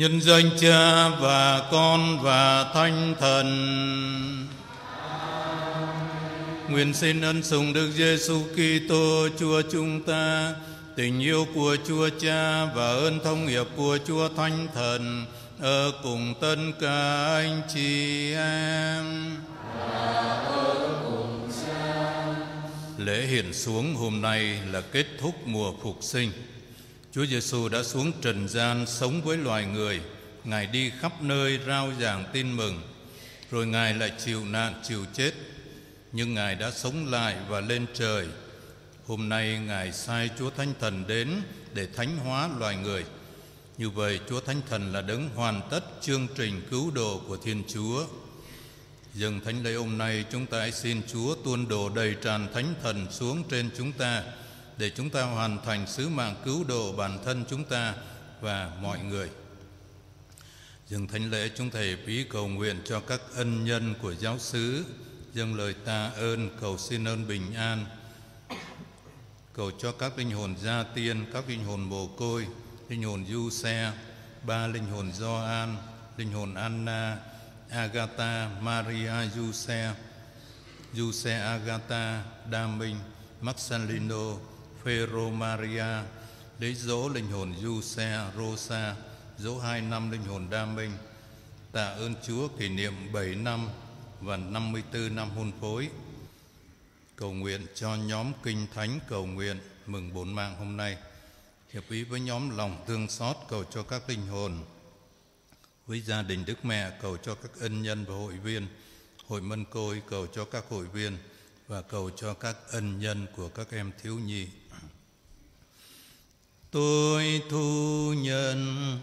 nhân danh Cha và Con và Thánh Thần. Nguyện xin ân sủng Đức Giêsu Kitô Chúa chúng ta, tình yêu của Chúa Cha và ơn thông hiệp của Chúa Thánh Thần ở cùng tất cả anh chị em. Lễ hiện xuống hôm nay là kết thúc mùa phục sinh. Chúa Giêsu đã xuống trần gian sống với loài người. Ngài đi khắp nơi rao giảng tin mừng. Rồi Ngài lại chịu nạn, chịu chết. Nhưng Ngài đã sống lại và lên trời. Hôm nay Ngài sai Chúa Thánh Thần đến để thánh hóa loài người. Như vậy Chúa Thánh Thần là đấng hoàn tất chương trình cứu độ của Thiên Chúa. Dừng thánh lễ hôm nay chúng ta hãy xin Chúa tuôn đổ đầy tràn thánh thần xuống trên chúng ta để chúng ta hoàn thành sứ mạng cứu độ bản thân chúng ta và mọi người. Dừng thánh lễ chúng thầy phí cầu nguyện cho các ân nhân của giáo xứ, dâng lời tạ ơn cầu xin ơn bình an, cầu cho các linh hồn gia tiên, các linh hồn mồ côi, linh hồn du xe, ba linh hồn do an, linh hồn Anna, Agatha, Maria Giuse, Giuse Agatha, Đa Minh, Maxalino, Phêrô Maria, lấy dỗ linh hồn Giuse, Rosa, dỗ hai năm linh hồn Đa Minh, tạ ơn Chúa kỷ niệm 7 năm và 54 năm hôn phối. Cầu nguyện cho nhóm Kinh Thánh cầu nguyện mừng bốn mạng hôm nay. Hiệp ý với nhóm lòng thương xót cầu cho các linh hồn với gia đình Đức Mẹ cầu cho các ân nhân và hội viên, hội mân côi cầu cho các hội viên và cầu cho các ân nhân của các em thiếu nhi. Tôi thu nhận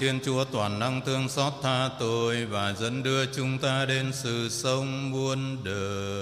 Thiên Chúa toàn năng thương xót tha tội và dẫn đưa chúng ta đến sự sống muôn đời.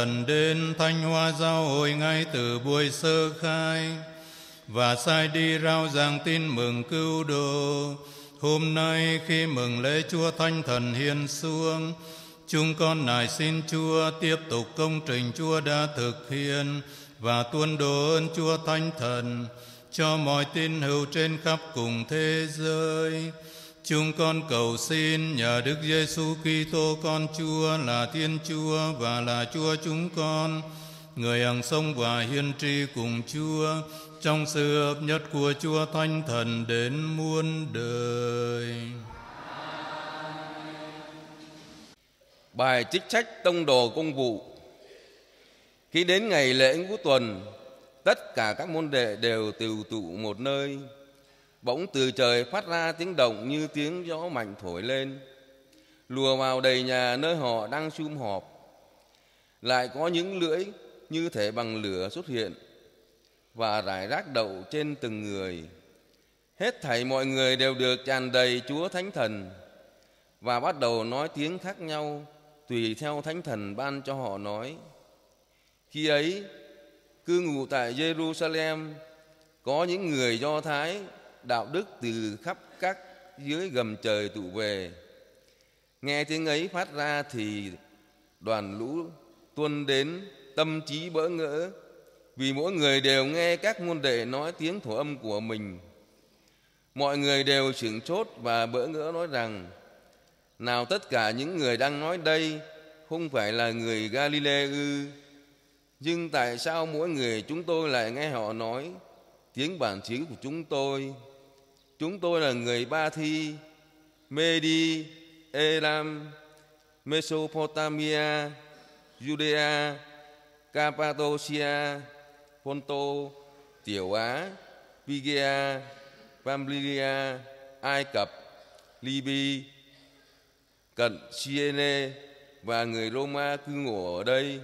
Thần đến Thanh Hoa Giáo hội ngay từ buổi sơ khai và sai đi rao giảng tin mừng cứu độ. Hôm nay khi mừng lễ Chúa Thánh Thần hiền xuống, chúng con nài xin Chúa tiếp tục công trình Chúa đã thực hiện và tuôn đổ ơn Chúa Thánh Thần cho mọi tin hữu trên khắp cùng thế giới. Chúng con cầu xin nhờ Đức Giêsu Kitô con Chúa là Thiên Chúa và là Chúa chúng con, người hằng sống và hiên tri cùng Chúa trong sự hợp nhất của Chúa Thánh Thần đến muôn đời. Bài trích trách tông đồ công vụ Khi đến ngày lễ ngũ tuần, tất cả các môn đệ đều tiều tụ một nơi. Bỗng từ trời phát ra tiếng động như tiếng gió mạnh thổi lên, lùa vào đầy nhà nơi họ đang sum họp. Lại có những lưỡi như thể bằng lửa xuất hiện và rải rác đậu trên từng người. Hết thảy mọi người đều được tràn đầy Chúa Thánh Thần và bắt đầu nói tiếng khác nhau tùy theo Thánh Thần ban cho họ nói. Khi ấy, cư ngụ tại Jerusalem có những người Do Thái đạo đức từ khắp các dưới gầm trời tụ về. Nghe tiếng ấy phát ra thì đoàn lũ tuân đến, tâm trí bỡ ngỡ, vì mỗi người đều nghe các môn đệ nói tiếng thổ âm của mình. Mọi người đều sửng chốt và bỡ ngỡ nói rằng, nào tất cả những người đang nói đây không phải là người Galilee ư? Nhưng tại sao mỗi người chúng tôi lại nghe họ nói tiếng bản xứ của chúng tôi? Chúng tôi là người Ba Thi, Medi, Elam, Mesopotamia, Judea, Cappadocia, Ponto, Tiểu Á, Pigia, Pamphylia, Ai Cập, Libya, cận Siene và người Roma cư ngụ ở đây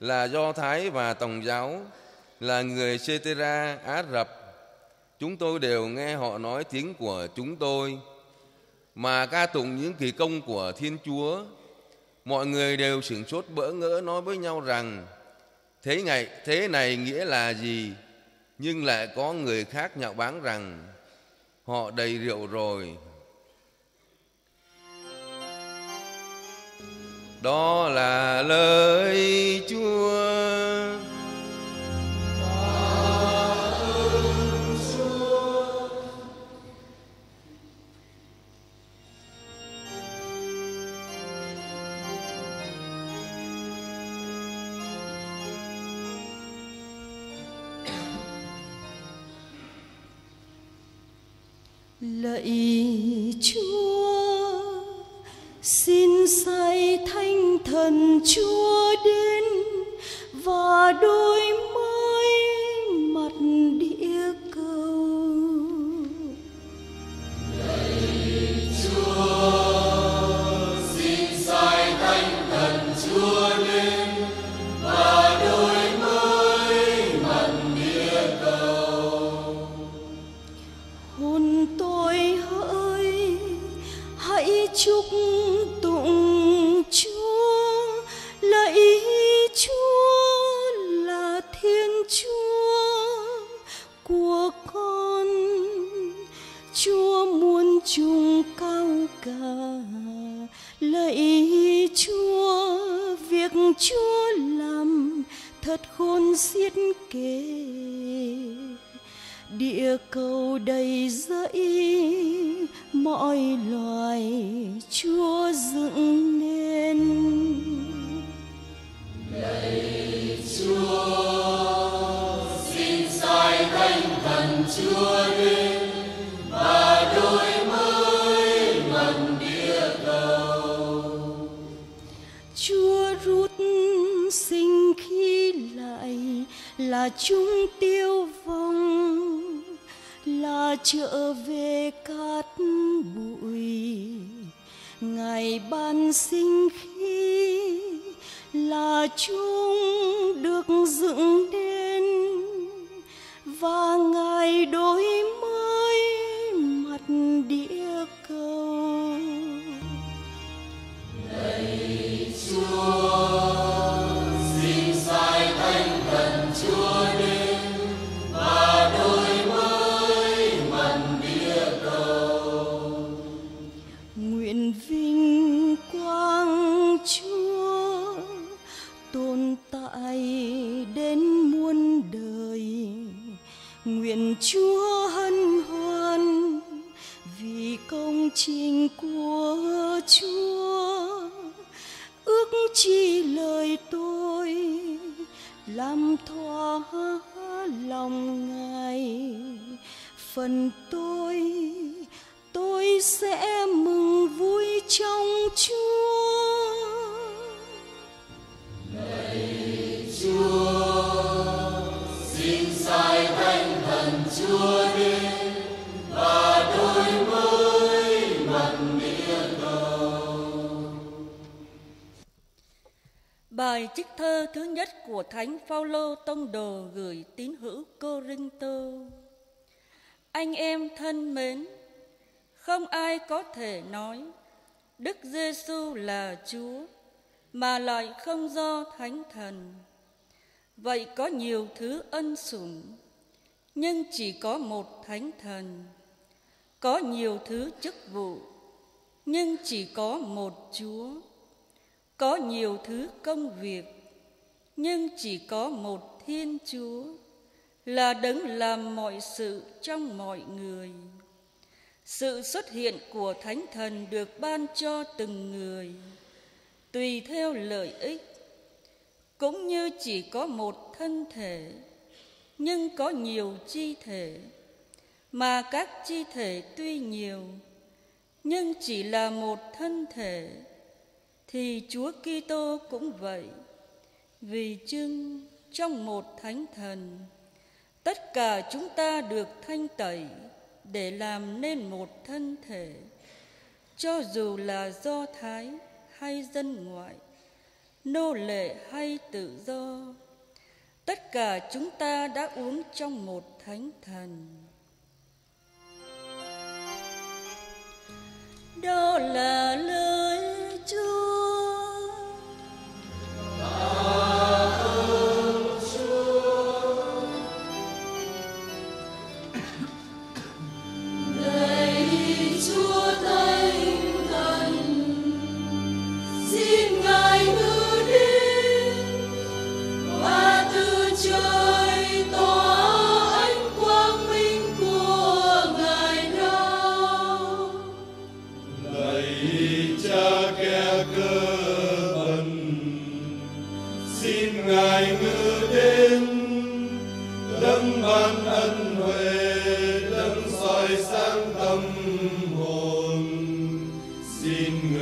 là Do Thái và Tổng giáo là người Cetera Á Rập chúng tôi đều nghe họ nói tiếng của chúng tôi, mà ca tụng những kỳ công của Thiên Chúa, mọi người đều sửng sốt bỡ ngỡ nói với nhau rằng, thế ngày, thế này nghĩa là gì nhưng lại có người khác nhạo báng rằng, họ đầy rượu rồi đó là lời Chúa. Lạy Chúa, xin sai thanh thần Chúa đến và đôi mắt mà lại không do Thánh Thần. Vậy có nhiều thứ ân sủng, nhưng chỉ có một Thánh Thần. Có nhiều thứ chức vụ, nhưng chỉ có một Chúa. Có nhiều thứ công việc, nhưng chỉ có một Thiên Chúa là đấng làm mọi sự trong mọi người. Sự xuất hiện của Thánh Thần được ban cho từng người tùy theo lợi ích. Cũng như chỉ có một thân thể, nhưng có nhiều chi thể. Mà các chi thể tuy nhiều, nhưng chỉ là một thân thể, thì Chúa Kitô cũng vậy. Vì chưng trong một thánh thần, tất cả chúng ta được thanh tẩy để làm nên một thân thể. Cho dù là do thái hay dân ngoại, nô lệ hay tự do, tất cả chúng ta đã uống trong một thánh thần. Đó là lời chúa. Xin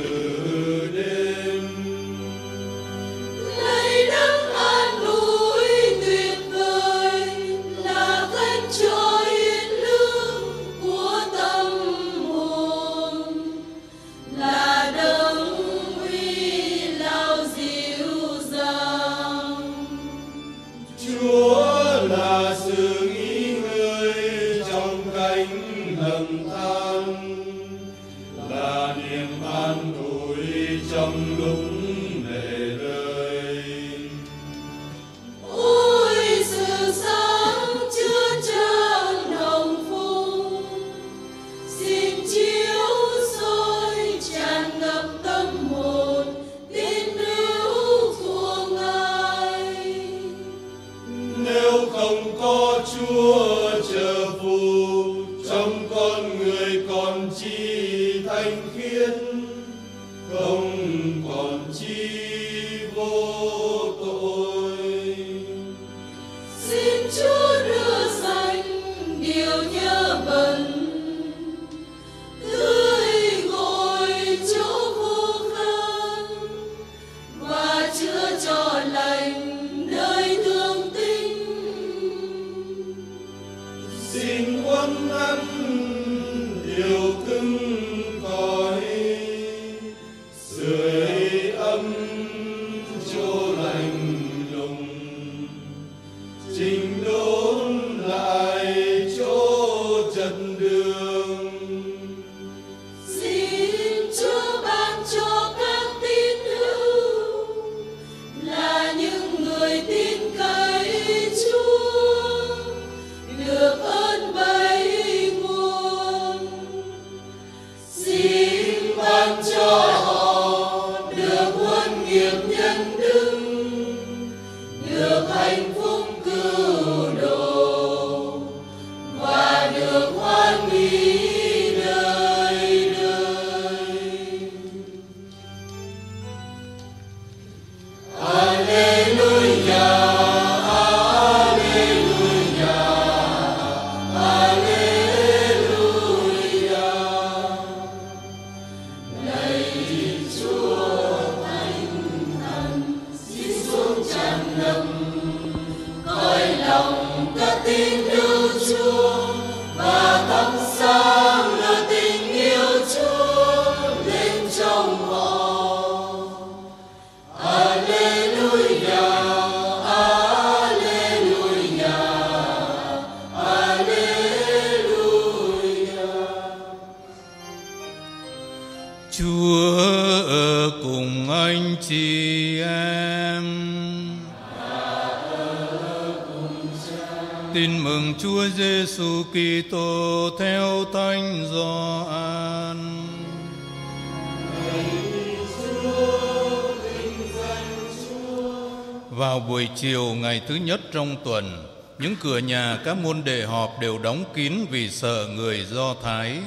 Vào buổi chiều ngày thứ nhất trong tuần, những cửa nhà các môn đệ họp đều đóng kín vì sợ người Do Thái.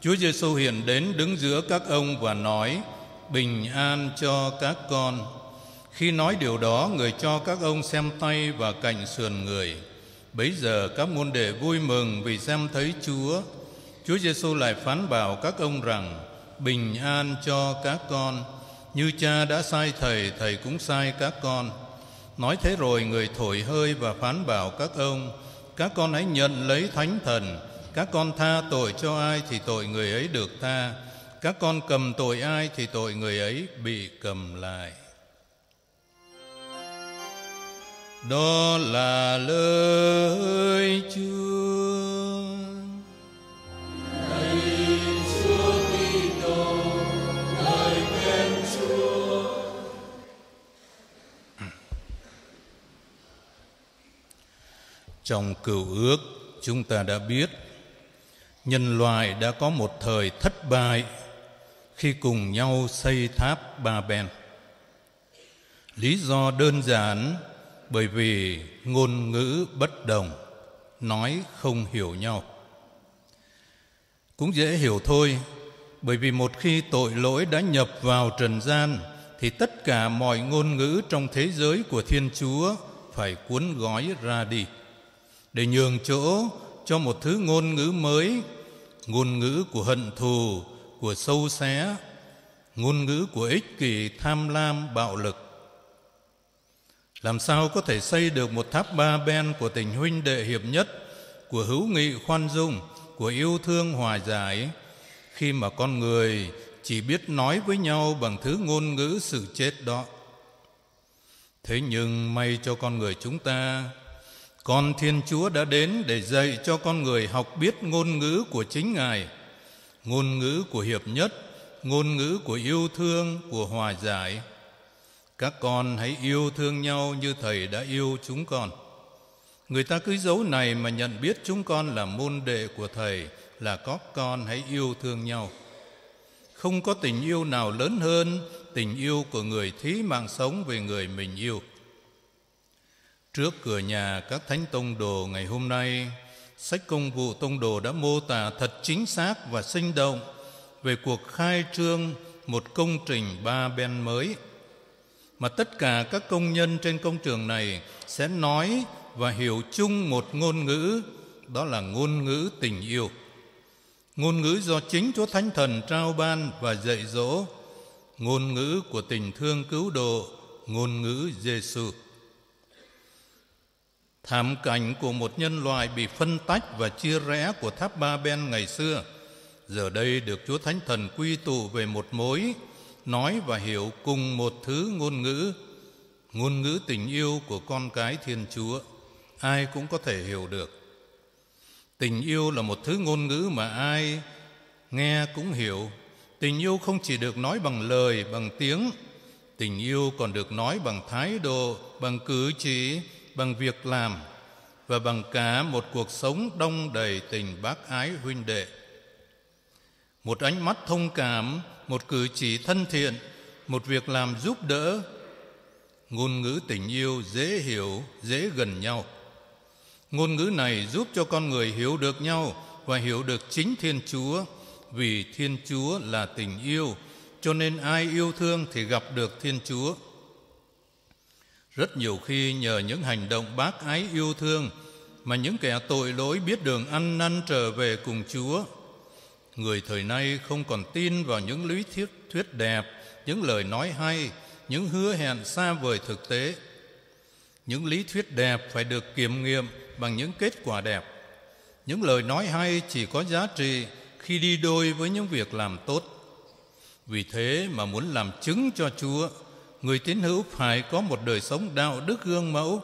Chúa Giêsu hiện đến đứng giữa các ông và nói: Bình an cho các con. Khi nói điều đó, người cho các ông xem tay và cạnh sườn người. Bấy giờ các môn đệ vui mừng vì xem thấy Chúa. Chúa Giêsu lại phán bảo các ông rằng: Bình an cho các con. Như cha đã sai thầy, thầy cũng sai các con. Nói thế rồi người thổi hơi và phán bảo các ông: Các con hãy nhận lấy thánh thần. Các con tha tội cho ai thì tội người ấy được tha. Các con cầm tội ai thì tội người ấy bị cầm lại. Đó là lời Chúa. Trong cựu ước chúng ta đã biết nhân loại đã có một thời thất bại khi cùng nhau xây tháp Ba bèn Lý do đơn giản bởi vì ngôn ngữ bất đồng, nói không hiểu nhau. Cũng dễ hiểu thôi, bởi vì một khi tội lỗi đã nhập vào trần gian thì tất cả mọi ngôn ngữ trong thế giới của Thiên Chúa phải cuốn gói ra đi để nhường chỗ cho một thứ ngôn ngữ mới, ngôn ngữ của hận thù, của sâu xé, ngôn ngữ của ích kỷ, tham lam, bạo lực. Làm sao có thể xây được một tháp ba ben của tình huynh đệ hiệp nhất, của hữu nghị khoan dung, của yêu thương hòa giải, khi mà con người chỉ biết nói với nhau bằng thứ ngôn ngữ sự chết đó. Thế nhưng may cho con người chúng ta, con Thiên Chúa đã đến để dạy cho con người học biết ngôn ngữ của chính Ngài, ngôn ngữ của hiệp nhất, ngôn ngữ của yêu thương, của hòa giải. Các con hãy yêu thương nhau như Thầy đã yêu chúng con. Người ta cứ dấu này mà nhận biết chúng con là môn đệ của Thầy, là có con hãy yêu thương nhau. Không có tình yêu nào lớn hơn tình yêu của người thí mạng sống về người mình yêu. Trước cửa nhà các thánh tông đồ ngày hôm nay, sách công vụ tông đồ đã mô tả thật chính xác và sinh động về cuộc khai trương một công trình ba ben mới mà tất cả các công nhân trên công trường này sẽ nói và hiểu chung một ngôn ngữ, đó là ngôn ngữ tình yêu. Ngôn ngữ do chính Chúa Thánh Thần trao ban và dạy dỗ, ngôn ngữ của tình thương cứu độ, ngôn ngữ Giêsu thảm cảnh của một nhân loại bị phân tách và chia rẽ của tháp Ba Ben ngày xưa, giờ đây được Chúa Thánh Thần quy tụ về một mối, nói và hiểu cùng một thứ ngôn ngữ, ngôn ngữ tình yêu của con cái Thiên Chúa. Ai cũng có thể hiểu được. Tình yêu là một thứ ngôn ngữ mà ai nghe cũng hiểu. Tình yêu không chỉ được nói bằng lời, bằng tiếng, tình yêu còn được nói bằng thái độ, bằng cử chỉ, bằng việc làm và bằng cả một cuộc sống đông đầy tình bác ái huynh đệ. Một ánh mắt thông cảm, một cử chỉ thân thiện, một việc làm giúp đỡ, ngôn ngữ tình yêu dễ hiểu, dễ gần nhau. Ngôn ngữ này giúp cho con người hiểu được nhau và hiểu được chính Thiên Chúa, vì Thiên Chúa là tình yêu, cho nên ai yêu thương thì gặp được Thiên Chúa. Rất nhiều khi nhờ những hành động bác ái yêu thương mà những kẻ tội lỗi biết đường ăn năn trở về cùng Chúa. Người thời nay không còn tin vào những lý thuyết thuyết đẹp, những lời nói hay, những hứa hẹn xa vời thực tế. Những lý thuyết đẹp phải được kiểm nghiệm bằng những kết quả đẹp. Những lời nói hay chỉ có giá trị khi đi đôi với những việc làm tốt. Vì thế mà muốn làm chứng cho Chúa, người tín hữu phải có một đời sống đạo đức gương mẫu.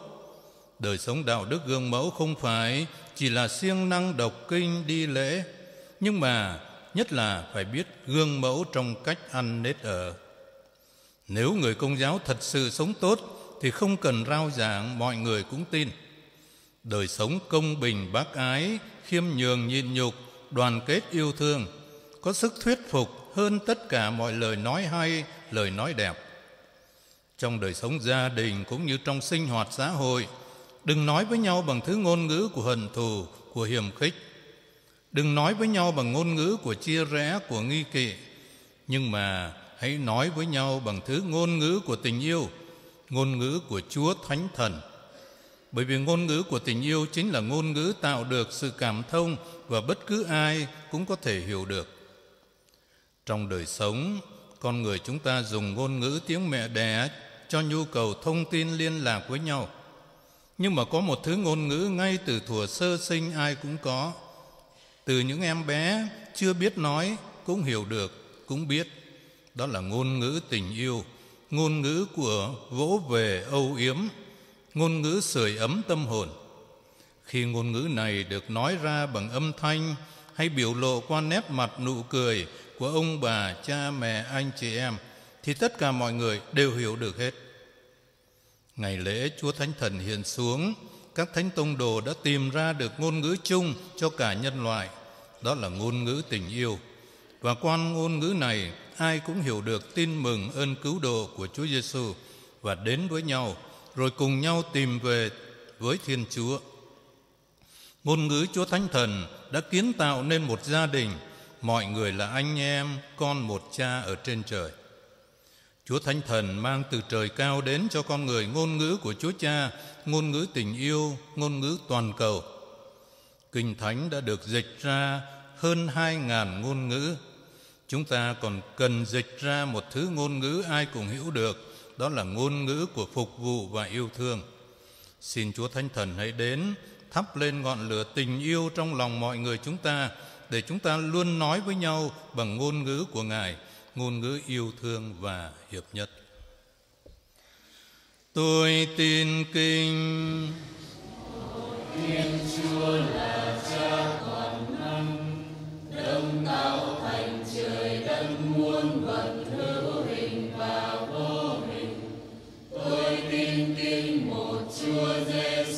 Đời sống đạo đức gương mẫu không phải chỉ là siêng năng đọc kinh đi lễ, nhưng mà nhất là phải biết gương mẫu trong cách ăn nết ở. Nếu người công giáo thật sự sống tốt thì không cần rao giảng mọi người cũng tin. Đời sống công bình bác ái, khiêm nhường nhịn nhục, đoàn kết yêu thương có sức thuyết phục hơn tất cả mọi lời nói hay, lời nói đẹp. Trong đời sống gia đình cũng như trong sinh hoạt xã hội, đừng nói với nhau bằng thứ ngôn ngữ của hận thù, của hiềm khích. Đừng nói với nhau bằng ngôn ngữ của chia rẽ, của nghi kỵ, nhưng mà hãy nói với nhau bằng thứ ngôn ngữ của tình yêu, ngôn ngữ của Chúa Thánh Thần. Bởi vì ngôn ngữ của tình yêu chính là ngôn ngữ tạo được sự cảm thông và bất cứ ai cũng có thể hiểu được. Trong đời sống, con người chúng ta dùng ngôn ngữ tiếng mẹ đẻ cho nhu cầu thông tin liên lạc với nhau. Nhưng mà có một thứ ngôn ngữ ngay từ thuở sơ sinh ai cũng có. Từ những em bé chưa biết nói cũng hiểu được, cũng biết. Đó là ngôn ngữ tình yêu, ngôn ngữ của vỗ về âu yếm, ngôn ngữ sưởi ấm tâm hồn. Khi ngôn ngữ này được nói ra bằng âm thanh hay biểu lộ qua nét mặt nụ cười của ông bà, cha mẹ, anh chị em thì tất cả mọi người đều hiểu được hết. Ngày lễ Chúa Thánh Thần hiện xuống, các thánh tông đồ đã tìm ra được ngôn ngữ chung cho cả nhân loại, đó là ngôn ngữ tình yêu. Và qua ngôn ngữ này, ai cũng hiểu được tin mừng ơn cứu độ của Chúa Giêsu và đến với nhau, rồi cùng nhau tìm về với Thiên Chúa. Ngôn ngữ Chúa Thánh Thần đã kiến tạo nên một gia đình, mọi người là anh em, con một cha ở trên trời. Chúa Thánh Thần mang từ trời cao đến cho con người ngôn ngữ của Chúa Cha, ngôn ngữ tình yêu, ngôn ngữ toàn cầu. Kinh Thánh đã được dịch ra hơn hai ngàn ngôn ngữ. Chúng ta còn cần dịch ra một thứ ngôn ngữ ai cũng hiểu được, đó là ngôn ngữ của phục vụ và yêu thương. Xin Chúa Thánh Thần hãy đến thắp lên ngọn lửa tình yêu trong lòng mọi người chúng ta để chúng ta luôn nói với nhau bằng ngôn ngữ của Ngài, ngôn ngữ yêu thương và hiệp nhất. Tôi tin kinh Thiên Chúa là Cha toàn năng, đấng tạo thành trời đất muôn vật hữu hình và vô hình. Tôi tin kinh một Chúa Giêsu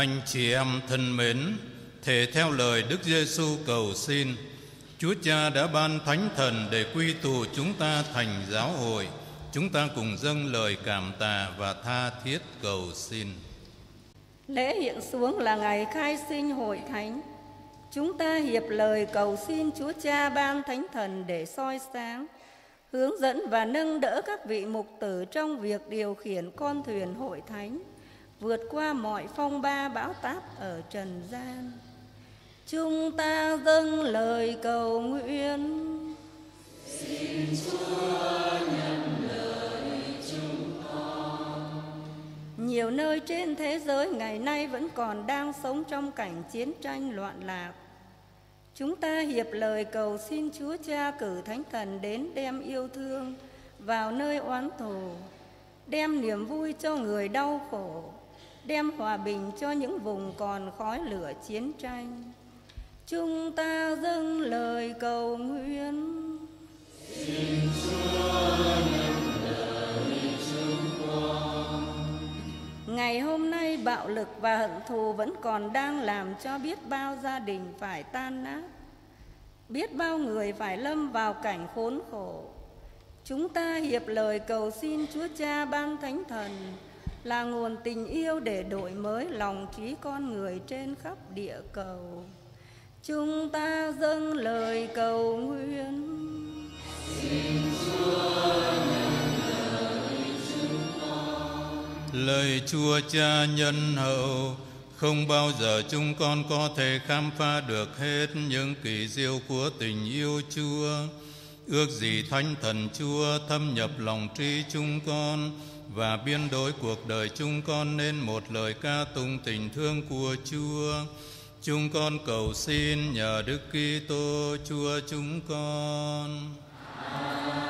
Anh chị em thân mến, thể theo lời Đức Giêsu cầu xin, Chúa Cha đã ban Thánh Thần để quy tụ chúng ta thành giáo hội. Chúng ta cùng dâng lời cảm tạ và tha thiết cầu xin. Lễ hiện xuống là ngày khai sinh hội thánh. Chúng ta hiệp lời cầu xin Chúa Cha ban Thánh Thần để soi sáng, hướng dẫn và nâng đỡ các vị mục tử trong việc điều khiển con thuyền hội thánh, vượt qua mọi phong ba bão táp ở trần gian. Chúng ta dâng lời cầu nguyện. Xin Chúa nhận lời chúng con. Nhiều nơi trên thế giới ngày nay vẫn còn đang sống trong cảnh chiến tranh loạn lạc. Chúng ta hiệp lời cầu xin Chúa Cha cử Thánh Thần đến đem yêu thương vào nơi oán thù, đem niềm vui cho người đau khổ, đem hòa bình cho những vùng còn khói lửa chiến tranh. Chúng ta dâng lời cầu nguyện. Xin Chúa nhận lời chúng con. Ngày hôm nay bạo lực và hận thù vẫn còn đang làm cho biết bao gia đình phải tan nát. Biết bao người phải lâm vào cảnh khốn khổ. Chúng ta hiệp lời cầu xin Chúa Cha ban Thánh Thần là nguồn tình yêu để đổi mới lòng trí con người trên khắp địa cầu. Chúng ta dâng lời cầu nguyện. Xin Chúa nhận lời chúng con. Lời Chúa Cha nhân hậu, không bao giờ chúng con có thể khám phá được hết những kỳ diệu của tình yêu Chúa. Ước gì Thánh Thần Chúa thâm nhập lòng trí chúng con và biên đối cuộc đời chúng con nên một lời ca tụng tình thương của Chúa. Chúng con cầu xin nhờ Đức Kitô Chúa chúng con. Amen.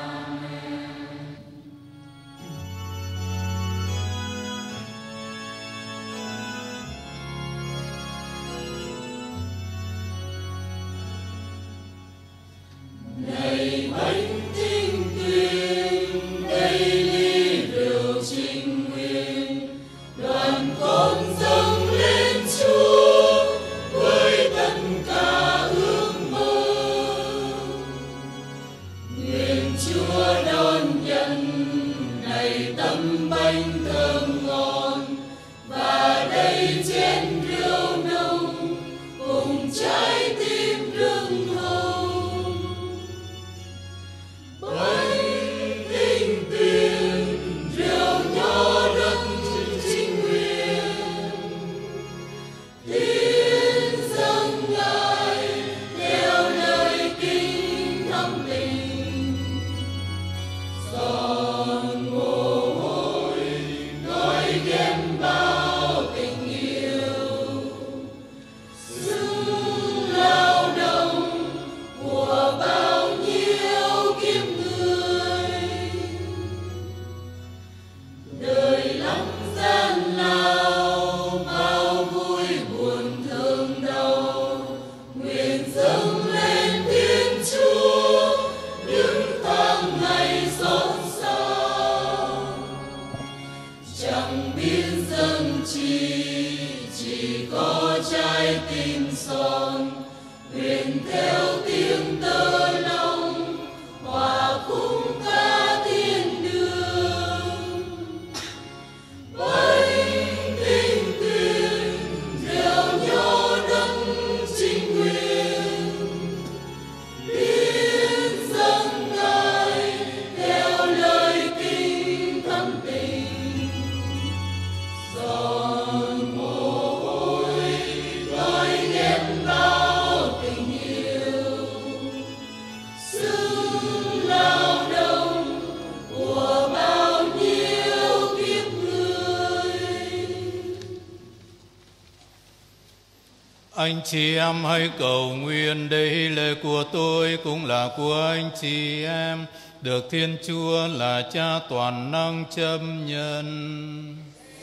Anh chị em hãy cầu nguyện đây lễ của tôi cũng là của anh chị em được Thiên Chúa là Cha toàn năng chấp nhận.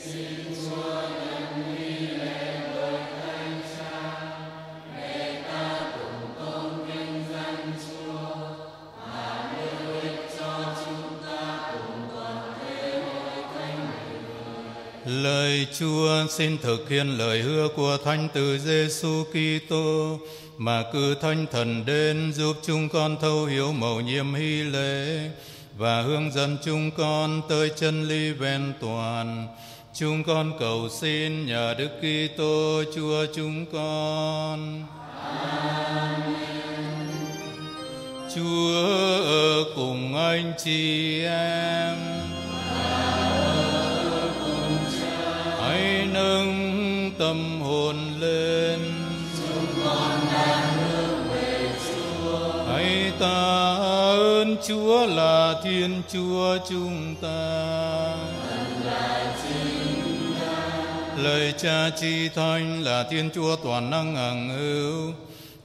Xin chúa. Lời Chúa, xin thực hiện lời hứa của Thánh Tử Giêsu Kitô, mà cử Thánh Thần đến giúp chúng con thấu hiểu mầu nhiệm hy lễ và hướng dẫn chúng con tới chân lý vẹn toàn. Chúng con cầu xin nhờ Đức Kitô, Chúa chúng con. Amen. Chúa ở cùng anh chị em. Nâng tâm hồn lên. Chúng con đang hướng về Chúa. Hãy ta ơn Chúa là Thiên Chúa chúng ta. Lời Cha Chi Thánh là Thiên Chúa toàn năng hằng hữu.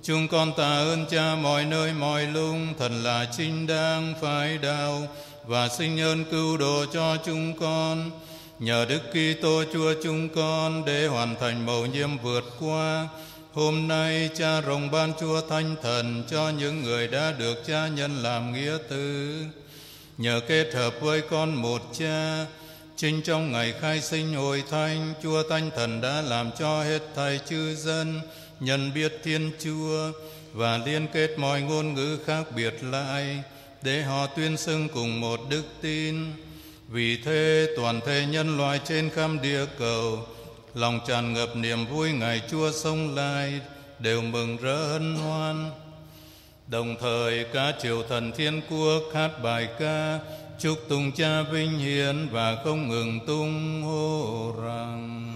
Chúng con tạ ơn Cha mọi nơi mọi lúc, thần là chính đáng phải đạo và sinh ơn cứu độ cho chúng con. Nhờ Đức Kitô Chúa chúng con để hoàn thành mầu nhiệm vượt qua. Hôm nay Cha rồng ban Chúa Thánh Thần cho những người đã được Cha nhân làm nghĩa tử. Nhờ kết hợp với con một Cha, Chính trong ngày khai sinh hồi thánh, Chúa Thánh Thần đã làm cho hết thảy chư dân nhận biết Thiên Chúa và liên kết mọi ngôn ngữ khác biệt lại để họ tuyên xưng cùng một đức tin. Vì thế toàn thể nhân loại trên khắp địa cầu, lòng tràn ngập niềm vui ngày Chúa sống lại, đều mừng rỡ hân hoan. Đồng thời cả triều thần thiên quốc hát bài ca, chúc tùng cha vinh hiển và không ngừng tung hô rằng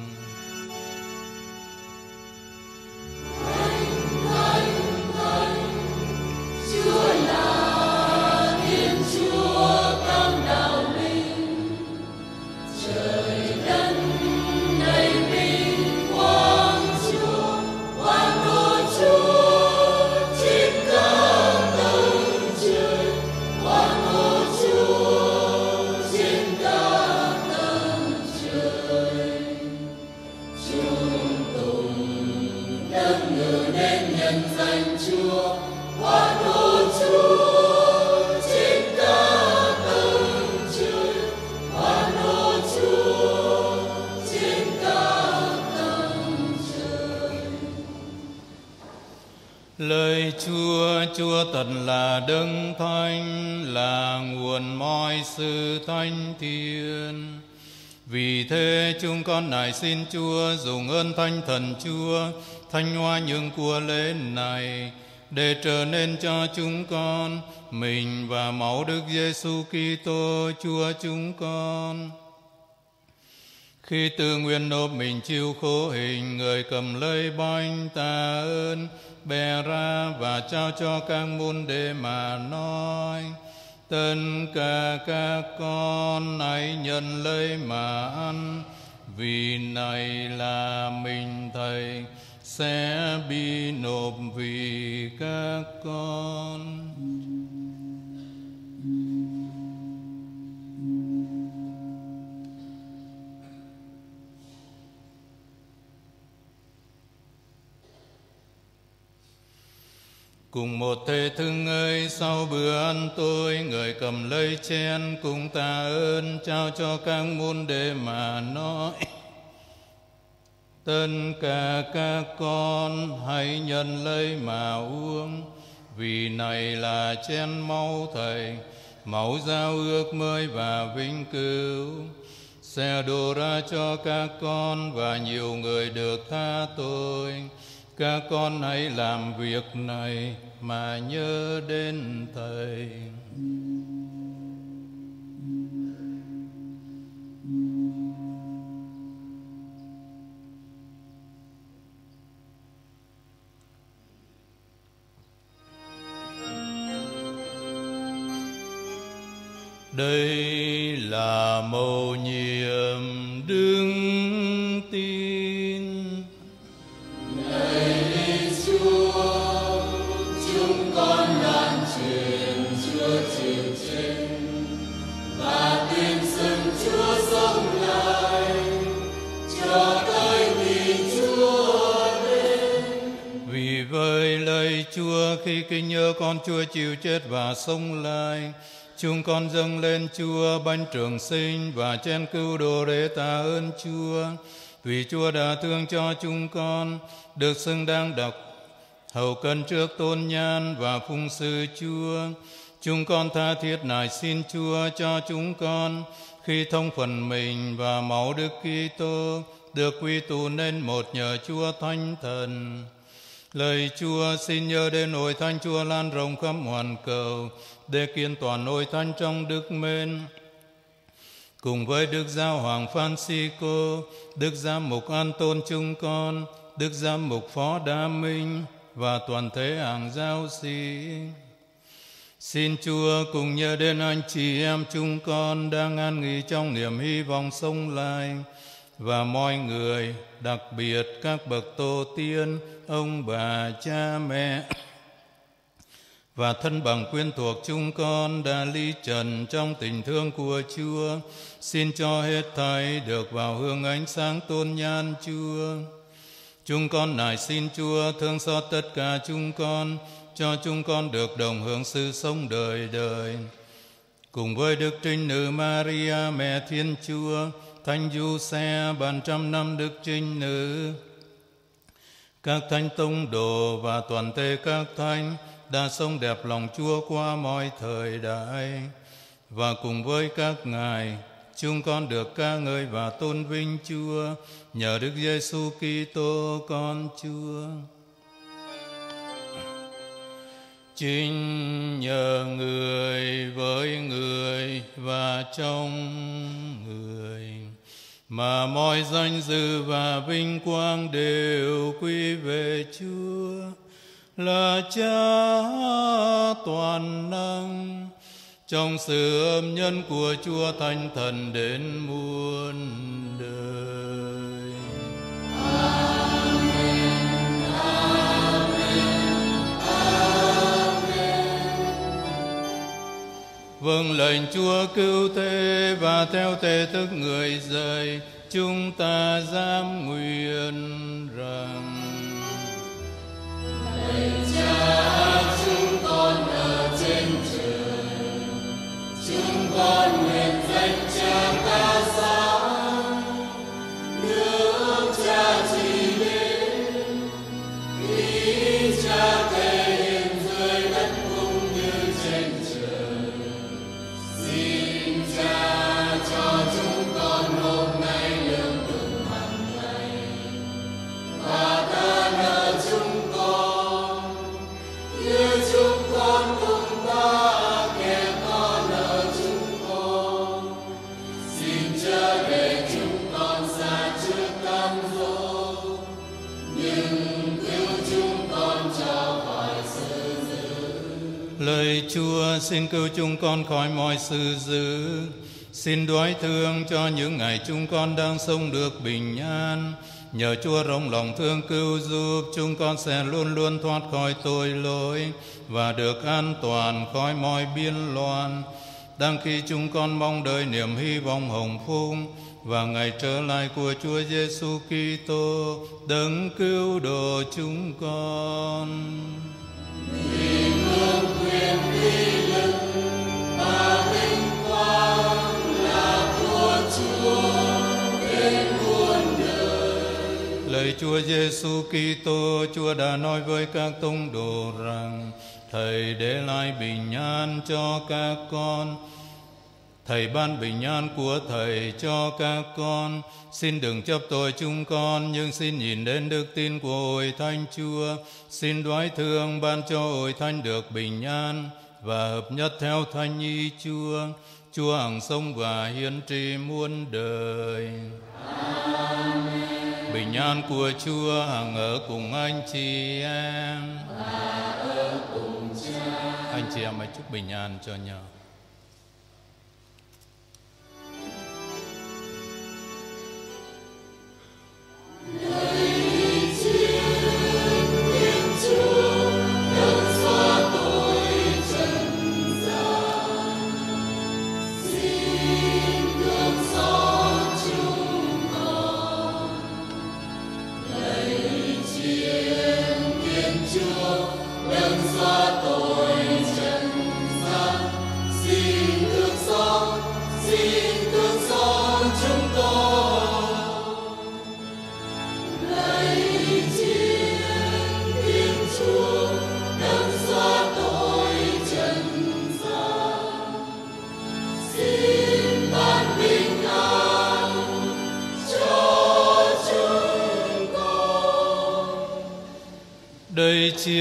Chúa, Chúa tận là đấng thánh, là nguồn mọi sự thánh thiên. Vì thế chúng con nài xin Chúa dùng ơn thánh thần Chúa thanh hoa những của lễ này để trở nên cho chúng con mình và máu Đức Giêsu Kitô Chúa chúng con. Khi tự nguyện nộp mình chịu khổ hình, người cầm lấy bánh tạ ơn, bè ra và trao cho các môn đệ mà nói. Tất cả các con hãy nhận lấy mà ăn, vì này là mình Thầy sẽ bị nộp vì các con. Cùng một thể thương ơi, sau bữa ăn tôi Người cầm lấy chén cùng ta ơn, Trao cho các môn đệ mà nói Tất cả các con hãy nhận lấy mà uống. Vì này là chén máu Thầy, Máu giao ước mới và vinh cửu. Sẽ đổ ra cho các con Và nhiều người được tha tội. Các con hãy làm việc này mà nhớ đến thầy. Đây là mầu nhiệm đương tin. Kinh nhớ con Chúa chịu chết và sống lại, Chúng con dâng lên Chúa bánh trường sinh và trên cứu độ để tạ ơn Chúa. Vì Chúa đã thương cho chúng con, được xưng đáng đọc hầu cân trước tôn nhan và phung sư Chúa. Chúng con tha thiết nài xin Chúa cho chúng con khi thông phần mình và máu Đức Kitô được quy tụ nên một nhờ Chúa Thánh Thần. Lời Chúa xin nhớ đến hội thánh Chúa lan rộng khắp hoàn cầu để kiên toàn hội thánh trong đức mến. Cùng với Đức Giáo Hoàng Francisco, Đức Giám Mục An Tôn chúng con, Đức Giám Mục Phó Đa Minh và toàn thể hàng giáo sĩ. Xin Chúa cùng nhớ đến anh chị em chúng con đang an nghỉ trong niềm hy vọng sống lại và mọi người, đặc biệt các bậc tổ tiên, ông bà, cha mẹ và thân bằng quyên thuộc chúng con đã ly trần trong tình thương của Chúa. Xin cho hết thảy được vào hương ánh sáng tôn nhan Chúa. Chúng con nài xin Chúa thương xót tất cả chúng con, cho chúng con được đồng hưởng sự sống đời đời. Cùng với Đức Trinh Nữ Maria, Mẹ Thiên Chúa, Thánh Du Xe, bàn trăm năm Đức Trinh Nữ, các thánh tông đồ và toàn thể các thánh đã sống đẹp lòng Chúa qua mọi thời đại. Và cùng với các ngài, chúng con được ca ngợi và tôn vinh Chúa nhờ Đức Giêsu Kitô con Chúa. Chính nhờ người với người và trong người mà mọi danh dự và vinh quang đều quy về Chúa là Cha toàn năng, trong sự âm nhân của Chúa Thánh Thần đến muôn đời. Vâng lệnh Chúa cứu thế và theo thế thức người dạy, chúng ta dám nguyện rằng Lạy Cha chúng con ở trên trời, chúng con nguyện danh Cha cao xa. Xin cứu chúng con khỏi mọi sự dữ. Xin đoái thương cho những ngày chúng con đang sống được bình an. Nhờ Chúa rộng lòng thương cứu giúp, chúng con sẽ luôn luôn thoát khỏi tội lỗi và được an toàn khỏi mọi biên loạn. Đang khi chúng con mong đợi niềm hy vọng hồng phúc và ngày trở lại của Chúa Giêsu Kitô, đấng cứu độ chúng con. Lời Chúa Giêsu Kitô, Chúa đã nói với các tông đồ rằng: Thầy để lại bình an cho các con. Thầy ban bình an của Thầy cho các con. Xin đừng chấp tội chúng con, nhưng xin nhìn đến đức tin của hội Thánh Chúa. Xin đoái thương ban cho hội Thánh được bình an và hợp nhất theo Thánh ý Chúa. Chúa hằng sống và hiến trị muôn đời. Bình an của Chúa hằng ở cùng anh chị em. Anh chị em hãy chúc bình an cho nhau.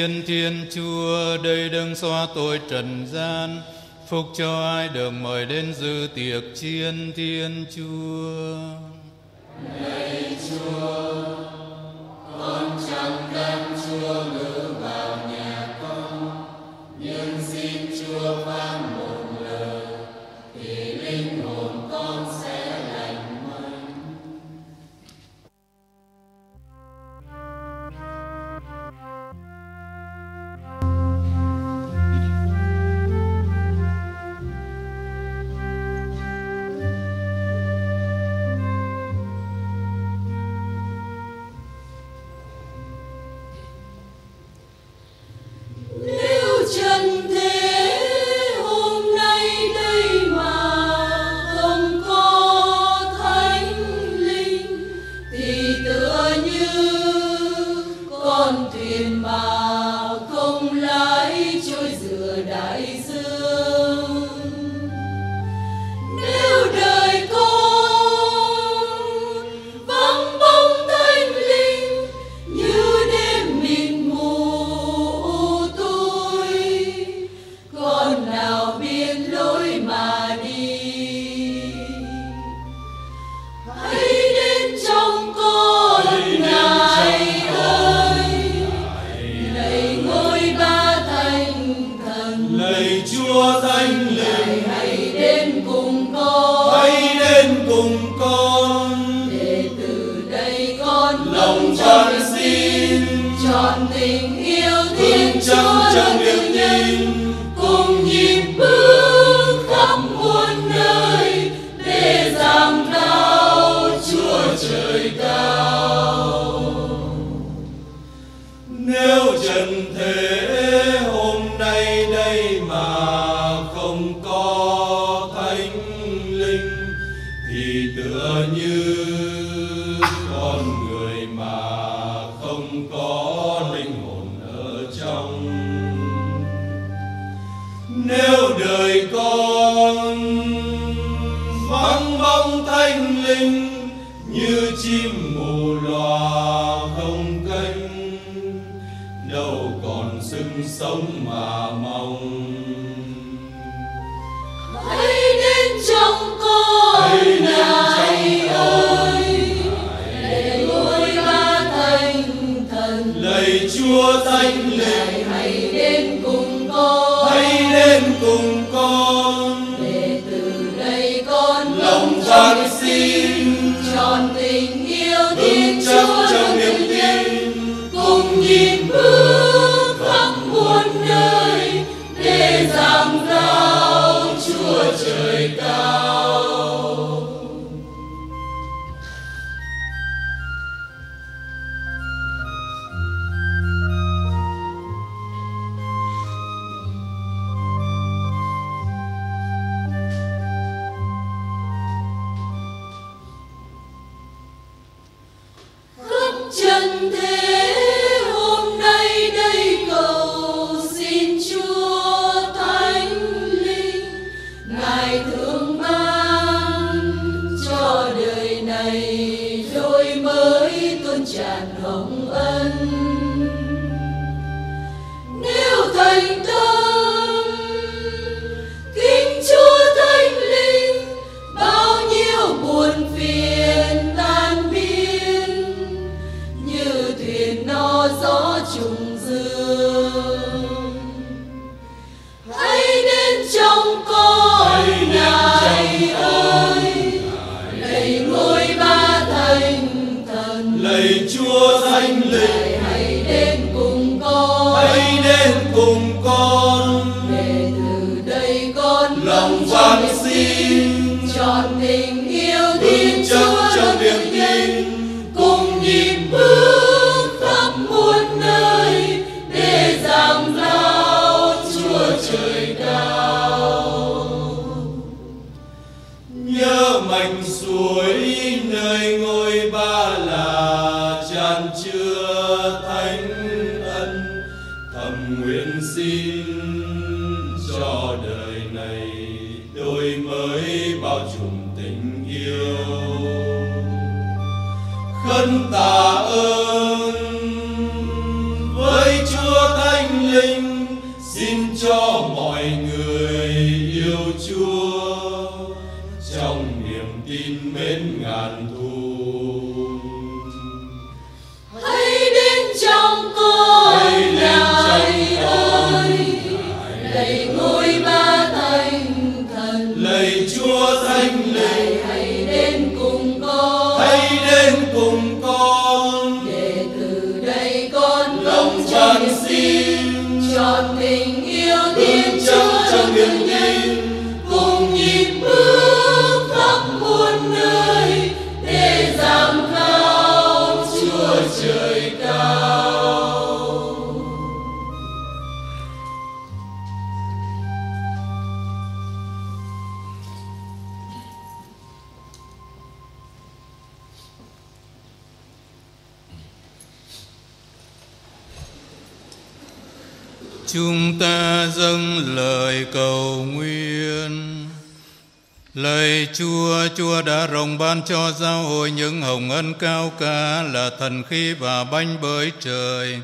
thiên thiên chúa, đây đấng xóa tội trần gian, phúc cho ai được mời đến dự tiệc chiên thiên chúa. nếu đời con tròn tình yêu vững thiên chúa trong niềm chúng ta dâng lời cầu nguyện Lời Chúa, Chúa đã rộng ban cho giáo hội những hồng ân cao cả là thần khí và bánh bới trời.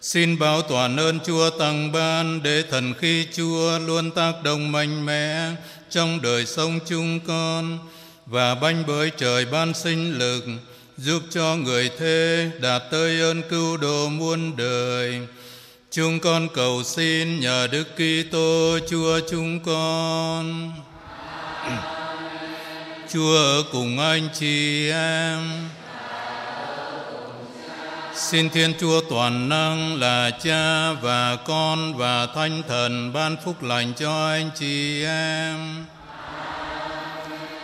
Xin bảo toàn ơn Chúa tăng ban để thần khí Chúa luôn tác động mạnh mẽ trong đời sống chúng con và bánh bới trời ban sinh lực giúp cho người thế đạt tới ơn cứu độ muôn đời. Chúng con cầu xin nhờ Đức Kitô Chúa chúng con. Chúa ở cùng anh chị em. Xin Thiên Chúa toàn năng là Cha và Con và Thánh Thần ban phúc lành cho anh chị em.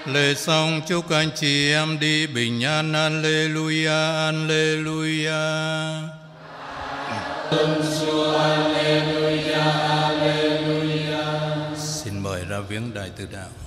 Lễ xong chúc anh chị em đi bình an. Alleluia, Alleluia. Xin mời ra viếng Đại Từ Đạo.